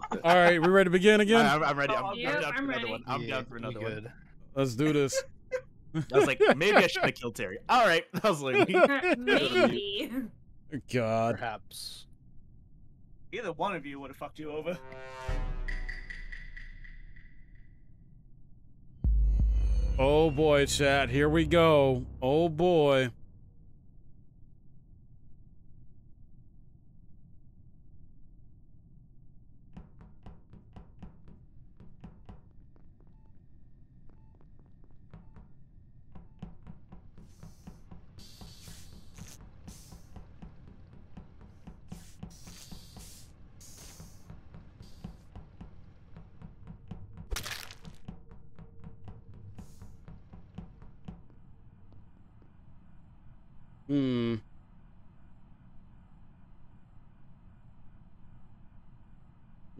All right, we ready to begin again? I'm, I'm ready. I'm, I'm Yep, down for I'm another ready. one. I'm Yeah, down for we another one. good. Let's do this. I was like, maybe I should have killed Terry. All right, I was like, Maybe. God. Perhaps. Either one of you would have fucked you over. Oh boy, chat. Here we go. Oh boy. Hmm.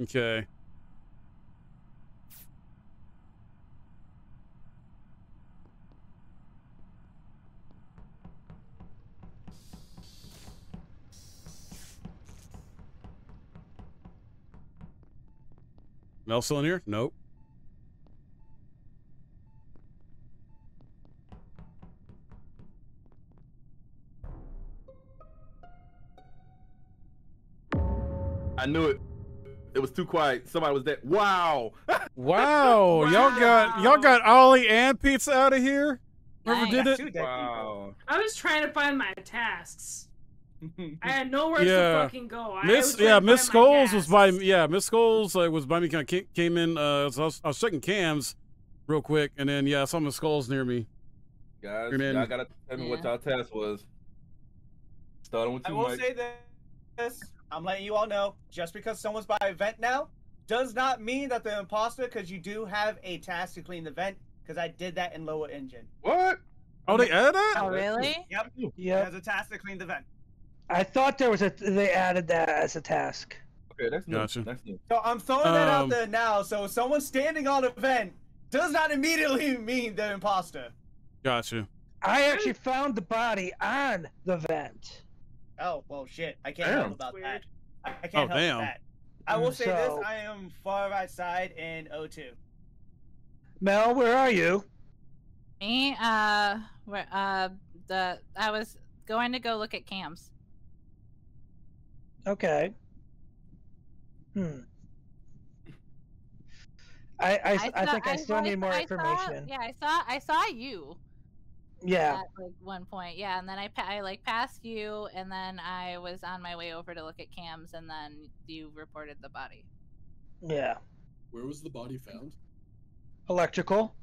Okay. Mel still in here? Nope. I knew it. It was too quiet. Somebody was there. Wow. Wow, y'all got y'all got Ollie and pizza out of here. Whoever did it. Wow. I was trying to find my tasks. I had nowhere Yeah. to fucking go. Miss, was yeah, Miss find my Scholes was by, tasks. yeah, Miss Scholes uh, was by me. Kind of came, came in. Uh, so I was, I was checking cams real quick, and then yeah, I saw Miss Scholes near me. Guys, And then- y'all gotta tell me what Yeah. y'all task was. Starting with I you, will Mike. say this. I'm letting you all know. Just because someone's by a vent now, does not mean that they're imposter. Because you do have a task to clean the vent. Because I did that in lower engine. What? Oh, they added that? Oh, really? Yep. Yep. There's a task to clean the vent. I thought there was a. They added that as a task. Okay, that's new. Gotcha. That's new. So I'm throwing that out Um, there now. So someone standing on a vent does not immediately mean they're imposter. Got you. I actually found the body on the vent. Oh well, shit. I can't Damn. help about Weird. that. I, I can't Oh, help damn. that. I will say this: I am far right side in O2. Mel, where are you? Me, uh, where, uh, the I was going to go look at cams. Okay. Hmm. I I, I, saw- think I still need more I information. Saw, yeah, I saw I saw you yeah. at like one point. Yeah, and then I I like passed you, and then I was on my way over to look at cams, and then you reported the body. Yeah. Where was the body found? Electrical.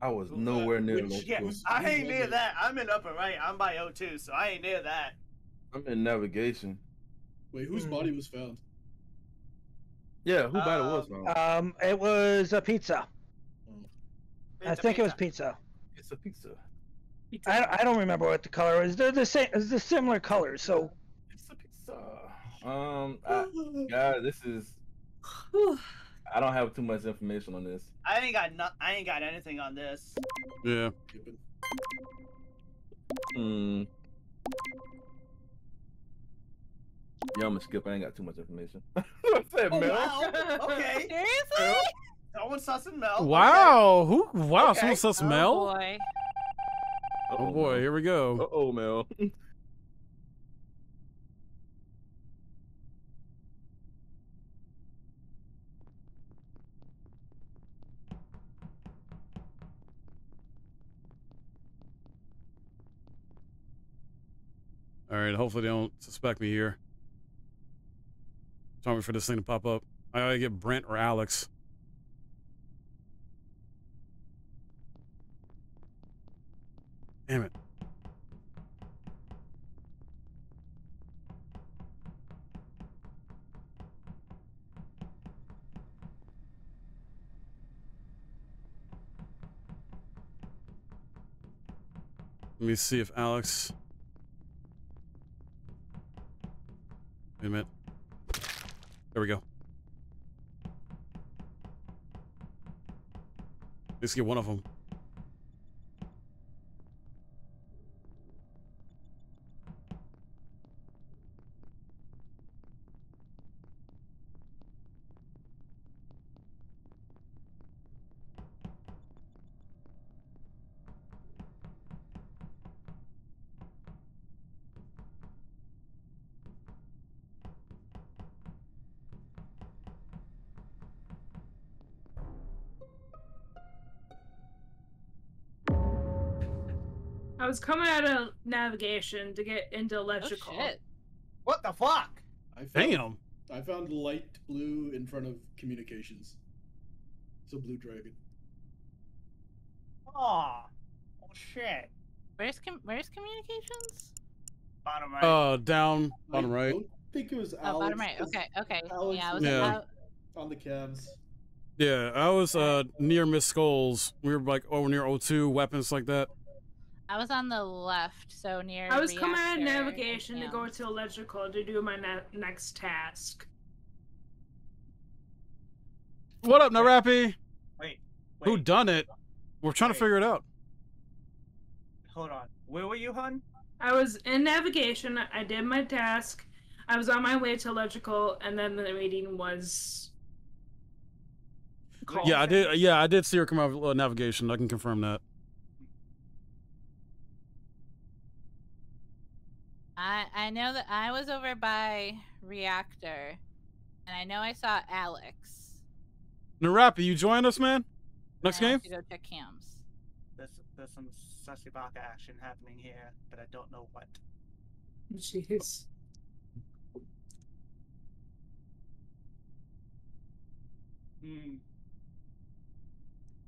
I was nowhere near Which- the yeah, I who's ain't near that. I'm in upper right. I'm by O2, so I ain't near that. I'm in navigation. Wait, whose Hmm. body was found? Yeah, who body was Um, found? Um, it was a pizza. I It's a think it was pizza. pizza. It's a pizza. I, I don't remember what the color was. They're the same. It's the similar colors. So It's a pizza. Um, I, guys, this is. I don't have too much information on this. I ain't got no, I ain't got anything on this. Yeah. Hmm. Yeah, I'm gonna skip. I ain't got too much information. I said, Oh, Mel. wow. Okay. Seriously? Someone sus and Mel. Wow. Who? Wow. Okay. Someone says Oh Mel. boy. Oh boy. Here we go. Uh oh, Mel. All right. Hopefully they don't suspect me here. Trying for this thing to pop up. I gotta get Brent or Alex. Damn it. Let me see if Alex. Wait a minute. There we go. Let's get one of them. Was coming out of navigation to get into Oh electrical. shit. What the fuck? I found, Damn. I found light blue in front of communications. So blue dragon. Aw. Oh shit. Where's com- where's communications? Bottom right. Uh, down, I bottom right. don't think it was Alex. Oh, bottom right. 'cause Okay, okay. Alex yeah, I was was Yeah. out. on the cams. Yeah, I was uh near Miss Skulls. We were like over near O2, weapons like that. I was on the left, so near. I was coming out of reactor and navigation to go to electrical to do my ne- next task. What up, Narappy? Wait. Who done it? We're trying to figure it out. Hold on. Where were you, hun? I was in navigation. I did my task. I was on my way to electrical, and then the meeting was. called. Yeah, I did. Yeah, I did see her come out of uh, navigation. I can confirm that. I I know that I was over by reactor, and I know I saw Alex. Narappy, you join us, man? Next and I game? went To go check cams. There's, there's some sussy baka action happening here, but I don't know what. Jeez. Hmm.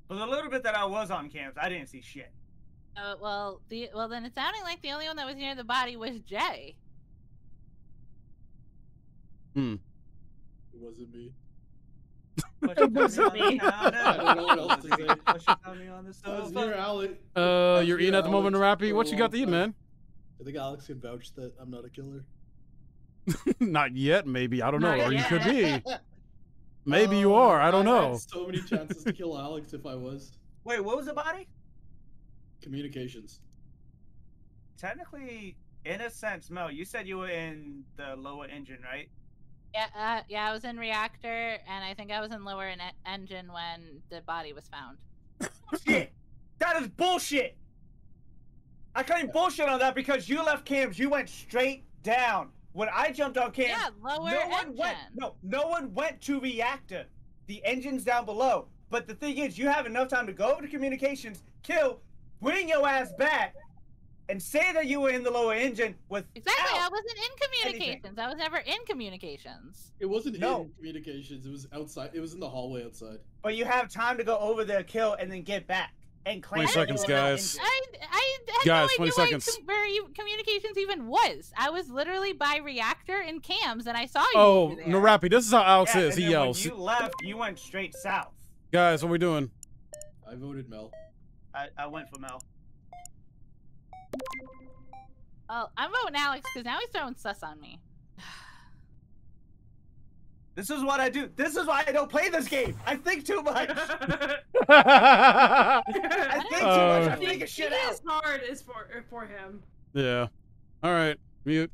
For the little bit that I was on cams, I didn't see shit. Oh well, the well then it's sounding like the only one that was near the body was Jay. Hmm. It wasn't me. What wasn't me me. on the I don't know what else to say. What you on the I was sofa? near Alex. Uh, you're eating at the moment, Alex, Narappy. What you got to eat, man? I think Alex can vouch that I'm not a killer. Not yet, maybe. I don't know. Not Or you could be. Maybe you Oh, are. I don't had know. so many chances to kill Alex if I was. Wait, what was the body? Communications. Technically, in a sense, Mel, you said you were in the lower engine, right? Yeah, uh, yeah, I was in reactor, and I think I was in lower en- engine when the body was found. Shit! That is bullshit! I claim bullshit on that because you left cams, you went straight down. When I jumped on cams, yeah, lower no one went. No, no one went to reactor. The engine's down below. But the thing is, you have enough time to go over to communications, kill, bring your ass back, and say that you were in the lower engine with Exactly, I wasn't in anything. communications. I was never in communications. It wasn't No. in communications. It was outside. It was in the hallway outside. But you have time to go over there, kill, and then get back and claim. 20 seconds, were in the guys. I, I had Guys, no 20 idea where, seconds. com- where you, communications even was. I was literally by reactor and cams, and I saw you. Oh, over this is how Alex Yeah, is. He then when yells. you left, you went straight south. Guys, what are we doing? I voted Mel. I, I went for Mel. Oh, I'm voting Alex because now he's throwing sus on me. This is what I do. This is why I don't play this game. I think too much. I yeah. think too much. I It figure shit out. is hard is for for him. Yeah. All right. Mute.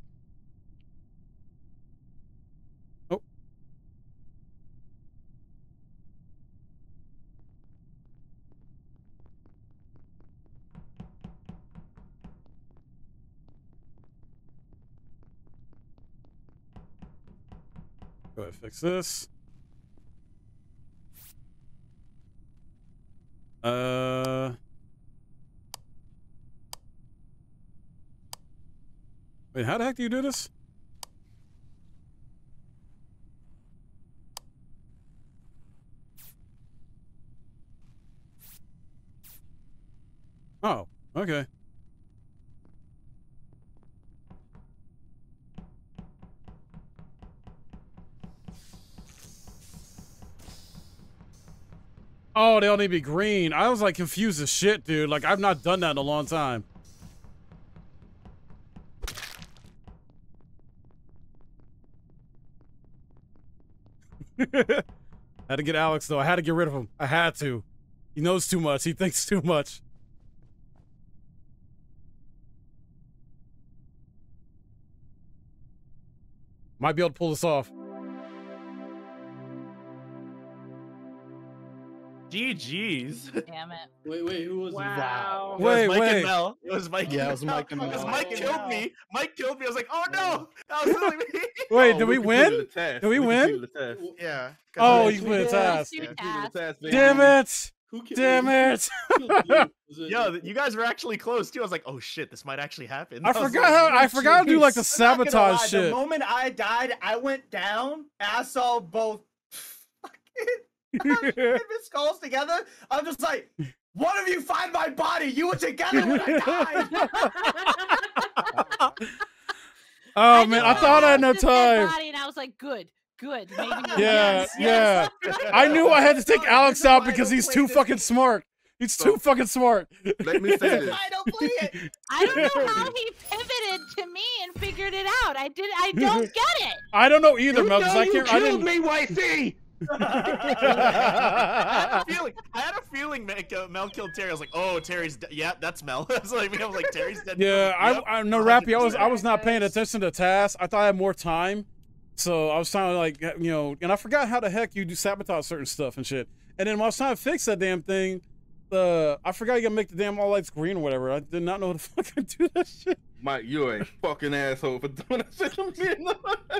Fix this. Uh. Wait, how the heck do you do this? Oh, okay. Oh, they all need to be green. I was like confused as shit, dude. Like I've not done that in a long time. had to get Alex though. I had to get rid of him. I had to. He knows too much. He thinks too much. Might be able to pull this off. GG's. Damn it. Wait, wait, who was Wow. It was Wait, Mike wait. and Mel. It was Mike. Yeah, it was Mike and Because Mel. Mike Mike and killed Mel. me. Mike killed me. I was like, oh no, that was really me. Wait, Oh, did we completed win? the task. Did we win? completed the task. Yeah. 'cause Oh, you put a Let's task. Yeah, completed the task, baby. Damn it! Who killed Damn it! killed Blue? Was it- Yo, you guys were actually close too. I was like, oh shit, this might actually happen. I was forgot like, how I forgot to do like the I'm not gonna lie, sabotage The moment I died, I went down and I saw both fucking and Miss Skulls together. I'm just like, one of you find my body. You were together when I died. Oh man, I thought I had no noticed his dead time. Body and I was like, good, good. Maybe Yeah, right. yeah. I knew I had to take This Alex out because he's too fucking game. smart. He's too fucking smart. Let me say This is this. why I don't play it. I don't know how he pivoted to me and figured it out. I did. I don't get it. I don't know either, You Mel, I you can't. I killed didn't. me, wifey. I had a feeling. I had a feeling Mel, Mel killed Terry. I was like, oh, Terry's. dead. yeah, that's Mel. I was like, I was like, Terry's dead. Yeah, I, Yep, I no Rappy. I was I was not paying attention to tasks. I thought I had more time, so I was trying to like you know, and I forgot how the heck you do sabotage certain stuff and shit. And then when I was trying to fix that damn thing, uh, I forgot you gotta make the damn all lights green or whatever. I did not know how to fucking do that shit. Mike, you're a fucking asshole for doing that shit to me.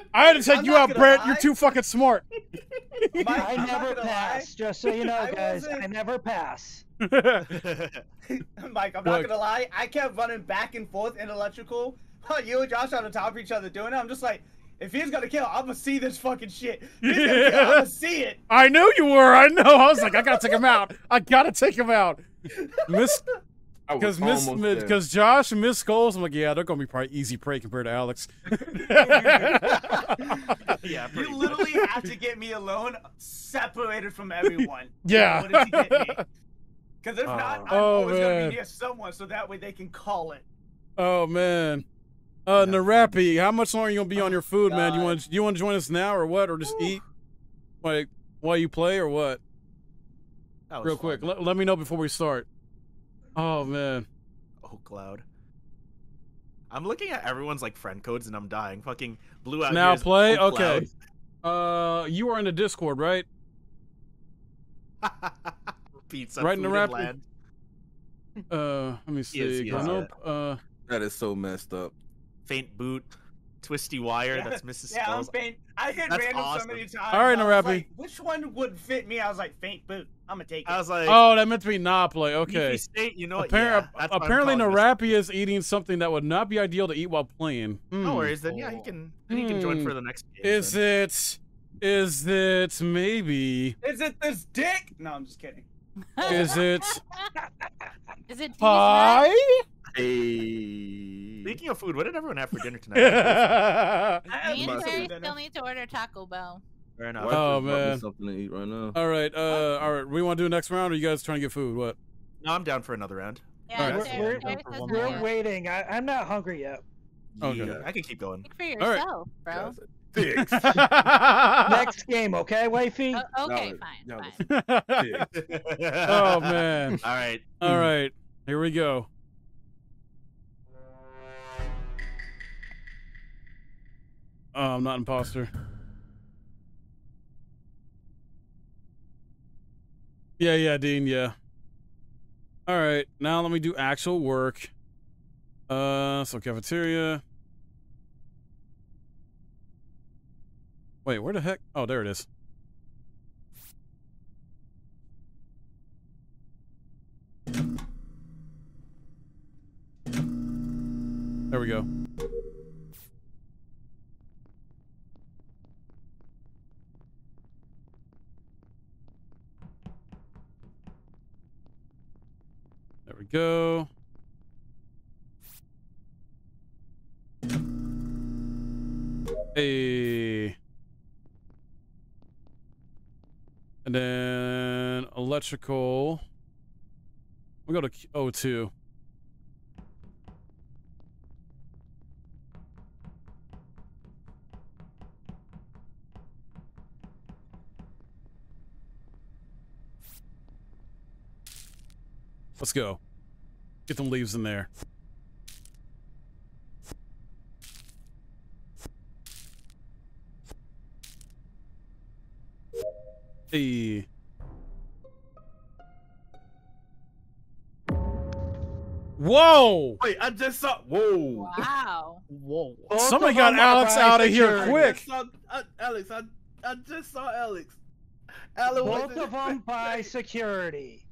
I had to take I'm you out, gonna Brett. You're too fucking smart. Mike, I I'm never gonna lie. pass. Just so you know, I guys, I wasn't- never pass. Mike, I'm Look. not gonna lie. I kept running back and forth in electrical while you and Josh on the top of each other doing it. I'm just like, if he's gonna kill, I'm gonna see this fucking shit. If He's gonna kill, I'm gonna see it. I knew you were. I know. I was like, I gotta take him out. I gotta take him out. Miss, I was because Miss, because Josh and Miss Skulls. I'm like, yeah, they're gonna be probably easy prey compared to Alex. yeah, pretty You much. literally have to get me alone, separated from everyone. Yeah. In order to get me. Because if not, I'm Oh, always gonna be near someone, so that way they can call it. Oh man. Uh Narapi, how much longer you gonna be on your food, man? You want you want to join us now or what? Or just eat? Like while you play or what? That was Real quick. fun. Let, let me know before we start. Oh man. Oh, Cloud. I'm looking at everyone's like friend codes and I'm dying. Fucking blue out Now play? Oh, Okay. Uh you are in the Discord, right? Pizza. Right in the food rap- land. Uh let me He is, see. he 'cause is, nope. Uh that is so messed up. Faint boot. Twisty wire. Yeah, That's Mrs. Yeah, I'm Skulls. faint. I hit That's random awesome. so many times. All right, I was Narapi. like, which one would fit me? I was like, faint boot. I'm gonna take it. I was like, Oh, that meant to be nah play. Leafy Okay. State, you know what? Appar- yeah, that's what I'm apparently calling this. Narapi is eating something that would not be ideal to eat while playing. No Hmm. worries. Then yeah, he can. Then he can join Hmm. for the next game. Is then. it is it maybe Is it this dick? No, I'm just kidding. is it Is it pie? Hey. Speaking of food, what did everyone have for dinner tonight? I Me and Terry still need to order Taco Bell. Fair enough. Wife Oh, just brought me man. Something to eat right now. All right, uh, all right. We want to do next round, or you guys trying to get food? What? No, I'm down for another round. Yeah, Alright. We're- Terry for says one not more. We're waiting. I, I'm not hungry yet. Okay. Yeah. I can keep going. Speak for All right. bro. Dicks. Next game, okay, wifey? O- okay, Y'all- fine, y'all fine. Oh man! All right. All right, here we go. Oh, I'm not imposter. Yeah, yeah, Dean, yeah. All right, now let me do actual work. Uh, so cafeteria. Wait, where the heck? Oh, there it is. There we go. Go. Hey. And then electrical. We go to Q- O2. Let's go. Get them leaves in there. Hey. Whoa! Wait, I just saw. Whoa. Wow. Whoa. Both Somebody got Alex out of here quick. I saw, I, Alex, I, I just saw Alex. Alex Both of them by security.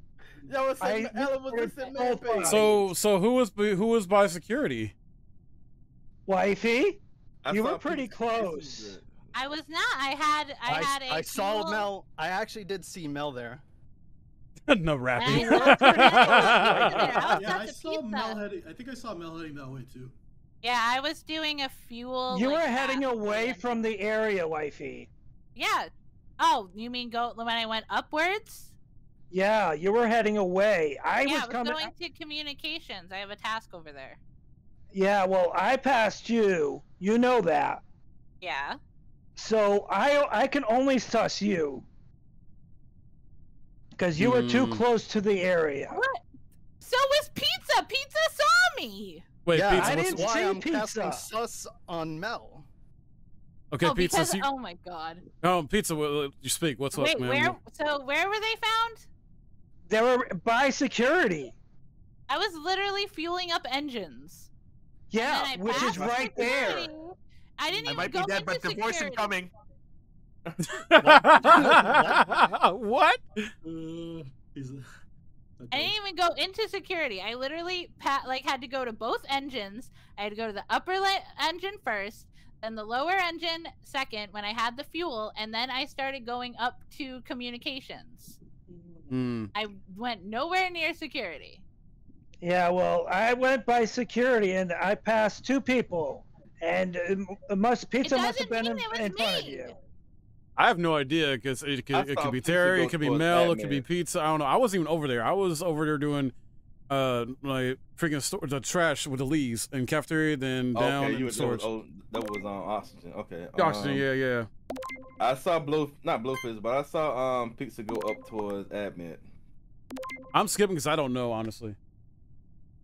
Y'all was saying I- Ellen was just sitting there. So- So so who was who was by security? Wifey, I you were pretty pizza- pizza close. I was not. I had I, I, had a I saw fuel- Mel. I actually did see Mel there. no rapping. I looked for Mel. I Yeah, I saw pizza. Mel heading. I think I saw Mel heading that way too. Yeah, I was doing a fuel. you were heading away from the area, wifey. Yeah. Oh, you mean go when I went upwards? Yeah, you were heading away. I yeah, was I was coming. going to communications. I have a task over there. Yeah, well, I passed you. You know that. Yeah. So I I can only suss you. Because you were too Hmm. close to the area. What? So was Pizza. Pizza saw me. Wait, yeah, pizza. I didn't why see I'm casting pizza. sus on Mel. okay, oh, pizza. because so you- oh my god. oh, pizza. You speak. What's Wait, up, man? where? So where were they found? They were by security. I was literally fueling up engines. Yeah, And then I which is passed right there. I didn't I even might go be dead, into but divorce security. incoming. what? Uh, he's. I didn't even go into security. I literally pa- like had to go to both engines. I had to go to the upper le- engine first, then the lower engine second when I had the fuel, and then I started going up to communications. Hmm. I went nowhere near security. Yeah, well, I went by security and I passed two people, and it must pizza must have doesn't been in, mean it was in front of me. you. I have no idea because it I could, it could be Terry, it could be Mel, it could be pizza. I don't know. I wasn't even over there. I was over there doing uh like freaking store the trash with the leaves in cafeteria, then down Okay, in you was, that storage. was, oh, that was on oxygen. Okay. Oxygen, um, yeah, yeah. I saw blow, not blowfish, but I saw um pizza go up towards admin. I'm skipping because I don't know honestly.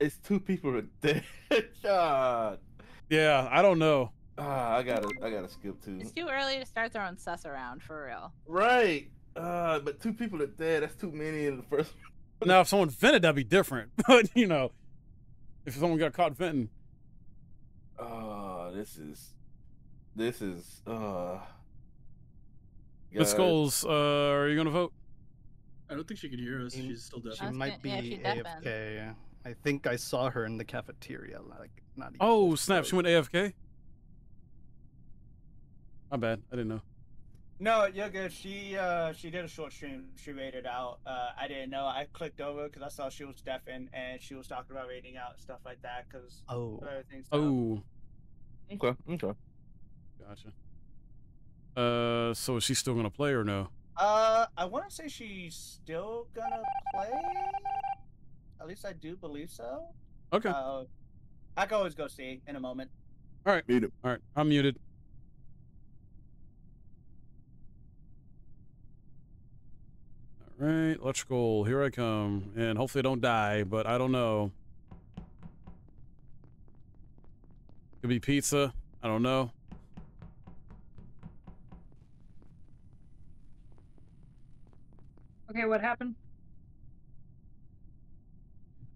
It's two people are dead. God. Yeah, I don't know. Ah, I gotta, I gotta skip too. It's too early to start throwing sus around for real. Right. Uh, but two people are dead. That's too many in the first. Now, if someone vented, that'd be different. But you know, if someone got caught venting, Oh, this is, this is. uh Miss guys, Skulls, uh, are you gonna vote? I don't think she can hear us. Mm. She's still deaf. She might be gonna- yeah, she's deafened. AFK. I think I saw her in the cafeteria. Like not. even Oh snap! She went AFK. My bad. I didn't know. No, you're good. She uh she did a short stream. She rated out. Uh, I didn't know. I clicked over because I saw she was deafened and she was talking about rating out stuff like that because Oh. everything's. Oh, Okay. Okay. gotcha. Uh, so is she still gonna play or no? Uh, I want to say she's still gonna play. At least I do believe so. Okay. Uh, I can always go see in a moment. All right. Mute it. All right. I'm muted. Right. Electrical. Here I come, and hopefully I don't die, but I don't know. Could be pizza. I don't know. Okay, what happened?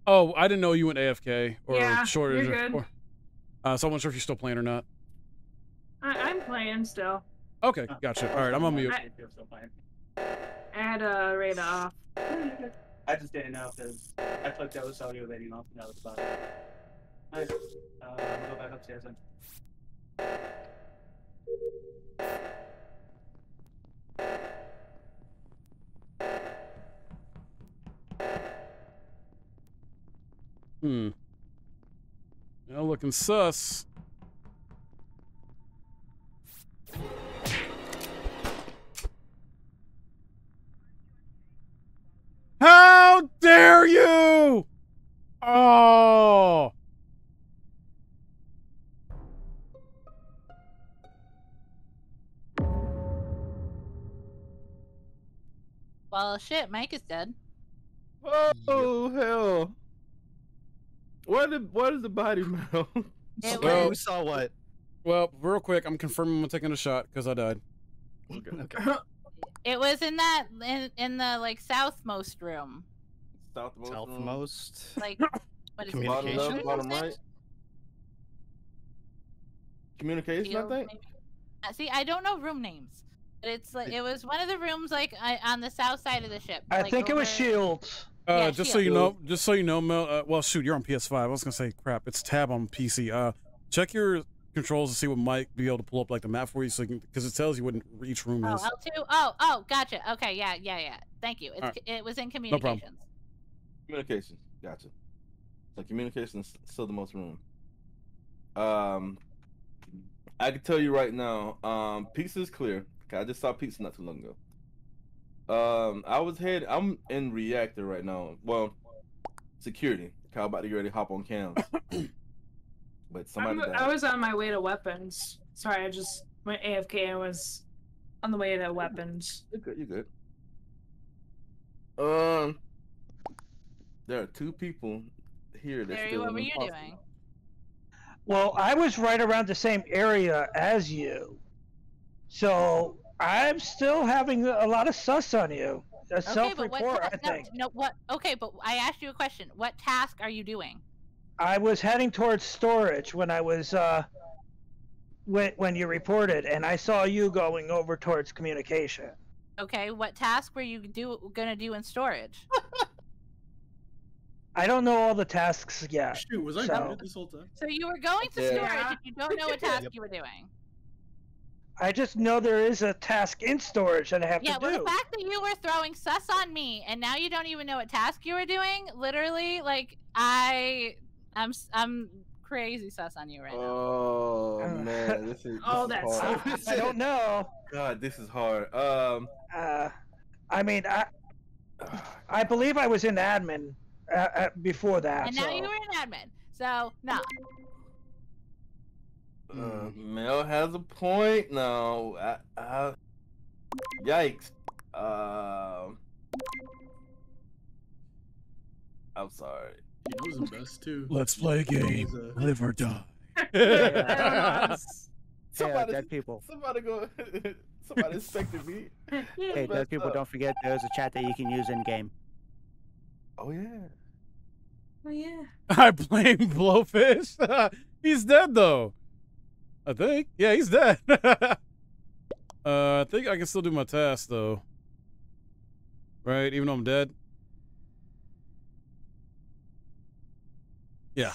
Oh, I didn't know you went AFK or Yeah, short. you're good. Or, uh, so I'm not sure if you're still playing or not. I- I'm playing still. Okay, gotcha. All right, I'm on mute. I, I had a uh, radar off. I just didn't know because I clicked over saw you were rating off and that was about it. Alright, uh, I'm gonna go back upstairs then. Hmm. Now looking sus. Dare you! Oh. Well, shit, Mike is dead. Oh hell! What did what is the body smell? It Well- Who saw what? Well, real quick, I'm confirming I'm taking a shot because I died. Okay. It was in that in, in the like southmost room. Southmost. room? Southmost. Like what is it? Bottom Communication? left, bottom Something? right. Communication, Field, I think. maybe? Uh, see, I don't know room names. But it's like it was one of the rooms like on the south side of the ship. I like, think it was over- Shields. Uh, Yeah, just so you know, just so you know, Mel. Uh, well, shoot, you're on PS5. I was gonna say, crap, it's tab on PC. Uh, check your controls to see what might be able to pull up like the map for you, so because it tells you what each room Oh, is. L2? Oh, oh, gotcha. Okay, yeah, yeah, yeah. Thank you. It's, Alright. It was in communications. problem. Communication. Gotcha. So communication is still the most room. Um, I can tell you right now. Um, pizza is clear. I just saw pizza not too long ago. Um, I was head. I'm in reactor right now. Well, security. Kyle about to get ready to hop on cams. but somebody. I was on my way to weapons. Sorry, I just went AFK and was on the way to weapons. You're good. You're good. Um, there are two people here that Barry, still what in were you imposter. doing? Well, I was right around the same area as you. So I'm still having a lot of sus on you. A Okay, but what self-report, ta- I no, think. no, what? Okay, but I asked you a question. What task are you doing? I was heading towards storage when I was uh when when you reported, and I saw you going over towards communication. Okay, what task were you do gonna do in storage? I don't know all the tasks yet. Shoot, was I So- muted this whole time? So you were going to Yeah. storage if you don't know what task you were doing. I just know there is a task in storage that I have Yeah, to well, do. the fact that you were throwing sus on me and now you don't even know what task you were doing, literally, like I, I'm, s- I'm crazy sus on you right now. Oh Uh, man, this is. Oh, this is that's hard. so- I don't know. God, this is hard. Um, Uh, I mean, I I believe I was in admin uh, uh, before that. and now so. you were an admin, so no. uh, Mel has a point. No, I, I, yikes. Um, I'm sorry. He knows him best too. Let's play a game. He's, uh, Live or die. Somebody, dead people. somebody go. somebody expected me. Hey, messed dead people, up. don't forget there's a chat that you can use in game. Oh yeah. Oh yeah. I blame Blowfish. he's dead though. I think. Yeah, he's dead. uh, I think I can still do my task though. Right, even though I'm dead. Yeah.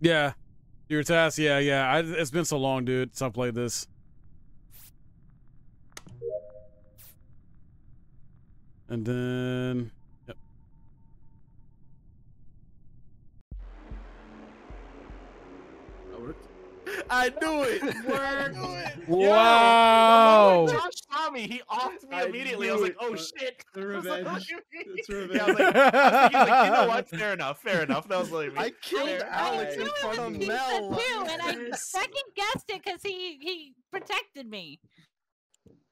Yeah. Your task, yeah, yeah. I, it's been so long, dude, since I played this. And then, I knew it. Word. Wow. Yo, the moment Josh saw me, he offed me I immediately. I was like, "Oh it. shit!" The I was like, revenge. "What you mean?" It's Yeah, I revenge. was like, I was like, you know what? Fair enough. Fair enough. That was like, I killed I, Alex I in knew front it of was Mel. too, and I second guessed it because he he protected me.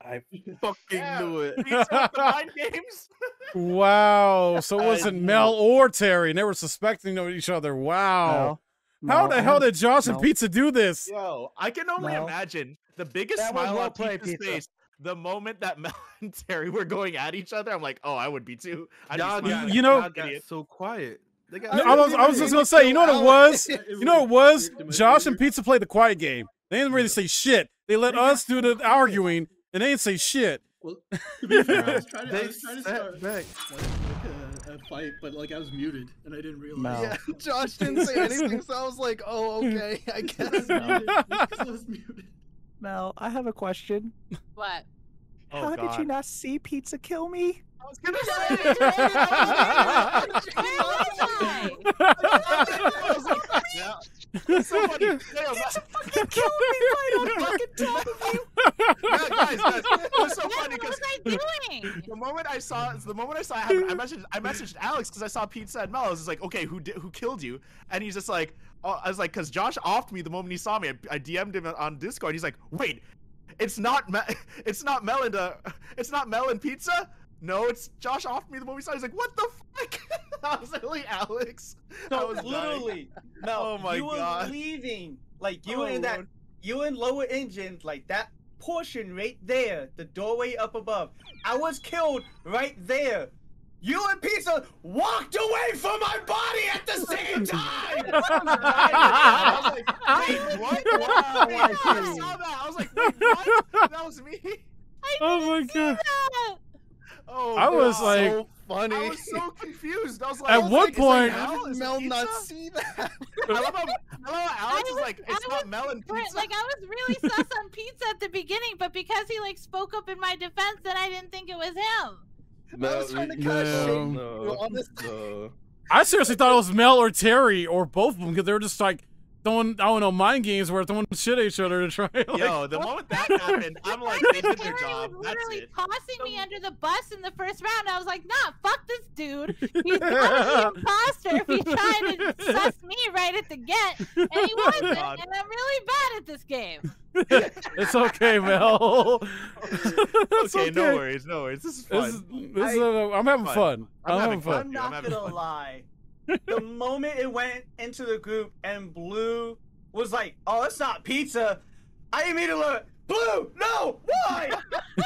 I fucking Yeah. knew it. Pizza with the mind games. Wow. So it wasn't Mel or Terry, and they were suspecting each other. Wow. No, How no, the hell did Josh and. Pizza do this? Yo, I can only No. imagine the biggest That smile well on played, Pizza's Pizza. face the moment that Mel and Terry were going at each other. I'm like, oh, I would be too. I'd be y'all smiling got, like You know- y'all got so quiet. Got No, I was I was just gonna say, you know what it was? You know what it was? Josh and Pizza played the quiet game. They didn't really say shit. They let us do the arguing, and they didn't say shit. Well, to be fair, I was trying to, I was trying to start back. Like, like a, a fight, but like I was muted and I didn't realize. Mel. Yeah, Josh didn't say anything, so I was like, "Oh, okay, I I guess." was muted. I was muted. Mel, I have a question. What? Oh, How did you not see Pizza kill me? I was gonna say. Was I? Was like, yeah. It's so funny. Yo, yo, fucking killed me right on fucking top of you. guys, guys, guys, it was so What funny was because I doing? the moment I saw, the moment I saw, I, I messaged, I messaged Alex because I saw Pizza and Mel. I was just like, okay, who did, who killed you? And he's just like, oh, I was like, because Josh offed me the moment he saw me. I, I DM'd him on Discord. He's like, wait, it's not, Me- it's not Mel and, uh, it's not Mel and Pizza. No, it's Josh offed me the moment he saw. me. He's like, what the fuck? I was like, Alex. I So was dying. literally, no, Oh my you God. were leaving, like you Oh, were in that, Lord. you in lower engine, like that portion right there, the doorway up above. I was killed right there. you and Pizza walked away from my body at the same time. I was like, wait, what? Oh wow, Wait, oh I I see. saw that. I was like, wait, what? That was me. I oh my god. Oh, I was God. like- so funny. I was so confused. I was like, At I was one like, point- Mel? How did Is it Mel not see that? I love how, I love how Alex I is like, it's I not was Mel and Right, pizza. Like I was really sus on pizza at the beginning, but because he like spoke up in my defense, then I didn't think it was him. I was trying to No. of shake you No, on this. no. I seriously thought it was Mel or Terry or both of them because they were just like throwing, I don't know, mind games where throwing shit at each other to try. Like, Yo, the moment that happened, I'm like, they did their Terry job. was That's literally it. tossing me under the bus in the first round. I was like, nah, fuck this dude. He's not the imposter if he tried to suss me right at the get, and he wasn't. God. and I'm really bad at this game. it's okay, Mel. It's okay, no worries, no worries. This is fun. This is, this is, uh, I'm having Fun. fun. I'm I'm, having having fun. I'm I'm not having gonna fun. lie. The moment it went into the group and Blue was like, "Oh, it's not pizza," I immediately looked, Blue, no, why?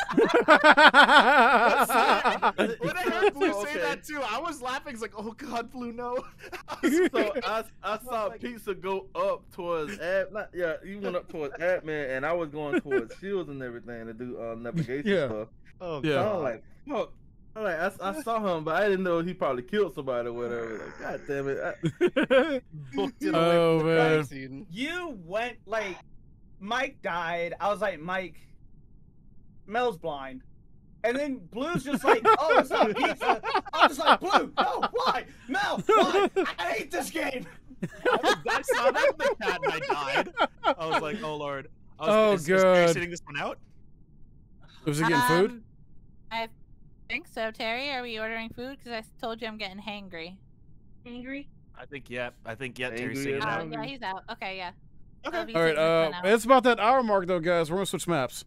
when I heard Blue say that too, I was laughing. It's like, oh god, Blue, no. So I, I saw pizza go up towards ad, not yeah, you went up towards admin, and I was going towards shields and everything to do uh, navigation Yeah. stuff. oh Yeah. So I was like, fuck. I'm like, I, I saw him, but I didn't know he probably killed somebody or whatever. Like, god damn it. I, Booked it away Oh, from the man. scene. You went like, Mike died. I was like, Mike, Mel's blind. And then Blue's just like, oh, it's not pizza. I'm just like, Blue, no, why? Mel, why? I hate this game. I saw that in the cat and I died. I was like, oh lord. I was, Oh, is, is Terry God. sitting this one out? Was he getting food? Um, I think so. Terry, are we ordering food? Because I told you I'm getting hangry. Angry? I think yeah. I think yeah. Angry Terry's sitting Oh, out. yeah, he's out. Okay, yeah. Okay. All right, uh, it's about that hour mark though, guys. We're gonna switch maps.